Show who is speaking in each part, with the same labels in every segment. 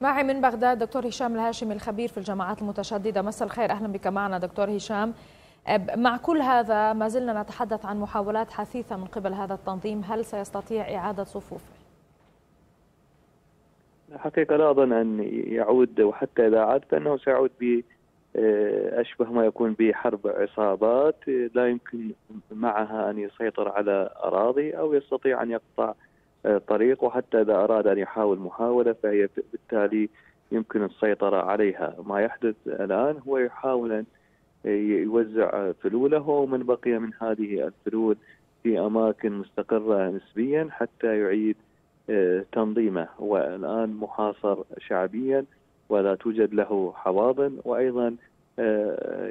Speaker 1: معي من بغداد دكتور هشام الهاشمي الخبير في الجماعات المتشددة. مساء الخير. أهلا بك معنا دكتور هشام. مع كل هذا ما زلنا نتحدث عن محاولات حثيثة من قبل هذا التنظيم. هل سيستطيع إعادة صفوفه؟
Speaker 2: حقيقة لا أظن أن يعود وحتى إذا عاد فإنه سيعود ب أشبه ما يكون بحرب عصابات. لا يمكن معها أن يسيطر على أراضي أو يستطيع أن يقطع طريق وحتى إذا أراد أن يحاول محاولة فهي بالتالي يمكن السيطرة عليها. ما يحدث الآن هو يحاول أن يوزع فلوله ومن بقي من هذه الفلول في أماكن مستقرة نسبيا حتى يعيد تنظيمه. هو الآن محاصر شعبيا ولا توجد له حواضن. وأيضا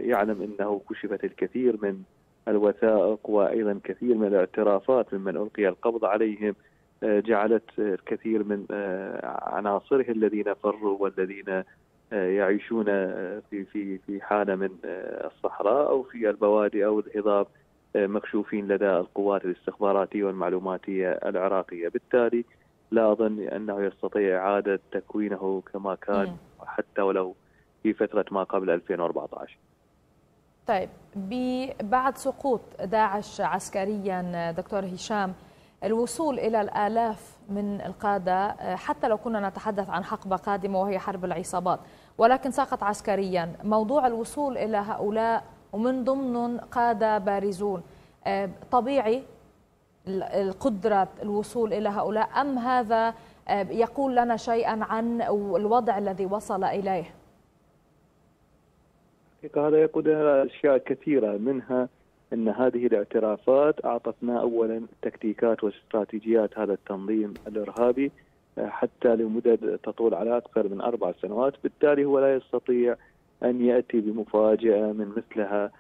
Speaker 2: يعلم أنه كشفت الكثير من الوثائق وأيضا كثير من الاعترافات ممن ألقي القبض عليهم. جعلت الكثير من عناصره الذين فروا والذين يعيشون في في في حالة من الصحراء أو في البوادي أو الهضاب مكشوفين لدى القوات الاستخباراتية والمعلوماتية العراقية، بالتالي لا أظن أنه يستطيع إعادة تكوينه كما كان حتى ولو في فترة ما قبل 2014.
Speaker 1: طيب بعد سقوط داعش عسكريا دكتور هشام الوصول إلى الآلاف من القادة حتى لو كنا نتحدث عن حقبة قادمة وهي حرب العصابات. ولكن سقط عسكريا. موضوع الوصول إلى هؤلاء ومن ضمنهم قادة بارزون طبيعي القدرة الوصول إلى هؤلاء؟ أم هذا يقول لنا شيئا عن الوضع الذي وصل إليه؟
Speaker 2: هذا يقول أشياء كثيرة منها إن هذه الاعترافات أعطتنا اولا تكتيكات واستراتيجيات هذا التنظيم الإرهابي حتى لمدد تطول على أكثر من أربع سنوات، بالتالي هو لا يستطيع أن يأتي بمفاجأة من مثلها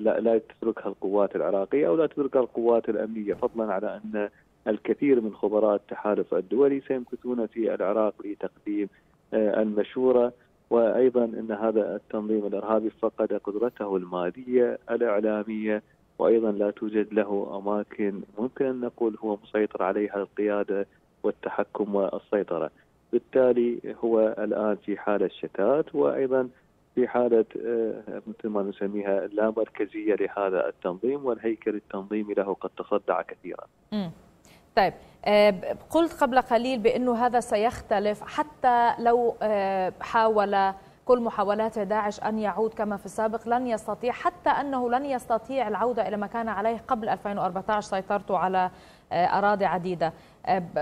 Speaker 2: لا, لا تتركها القوات العراقية أو لا تتركها القوات الأمنية، فضلا على أن الكثير من خبراء التحالف الدولي سيمكثون في العراق لتقديم المشورة. وأيضا إن هذا التنظيم الإرهابي فقد قدرته الماليه الإعلامية وأيضا لا توجد له أماكن ممكن أن نقول هو مسيطر عليها القيادة والتحكم والسيطرة. بالتالي هو الآن في حالة شتات وأيضا في حالة مثل ما نسميها لا مركزيه لهذا التنظيم والهيكل التنظيمي له قد تصدع كثيرا.
Speaker 1: طيب قلت قبل قليل بأنه هذا سيختلف حتى لو حاول كل محاولات داعش أن يعود كما في السابق لن يستطيع حتى أنه لن يستطيع العودة إلى ما كان عليه قبل 2014 سيطرته على أراضي عديدة.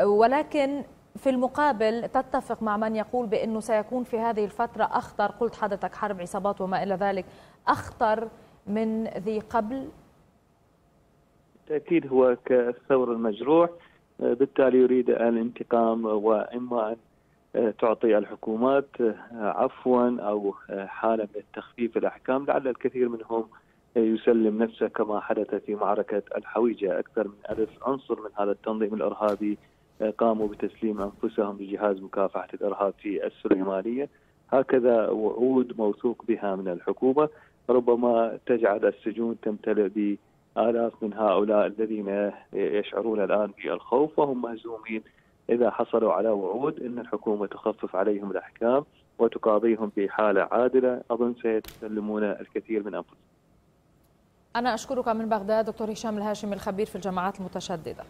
Speaker 1: ولكن في المقابل تتفق مع من يقول بأنه سيكون في هذه الفترة أخطر قلت حدثك حرب عصابات وما إلى ذلك أخطر من ذي قبل
Speaker 2: بالتاكيد هو كالثور المجروح بالتالي يريد الانتقام وإما أن تعطي الحكومات عفوا أو حاله من تخفيف الأحكام لعل الكثير منهم يسلم نفسه كما حدث في معركة الحويجة. أكثر من ألف عنصر من هذا التنظيم الإرهابي قاموا بتسليم أنفسهم لجهاز مكافحة الإرهاب في السليمانيه هكذا وعود موثوق بها من الحكومة. ربما تجعل السجون تمتلئ آلاف من هؤلاء الذين يشعرون الآن بالخوف وهم مهزومين. إذا حصلوا على وعود أن الحكومة تخفف عليهم الأحكام وتقاضيهم بحالة عادلة. أظن سيتسلمون الكثير من أنفسهم.
Speaker 1: أنا أشكرك من بغداد دكتور هشام الهاشمي الخبير في الجماعات المتشددة.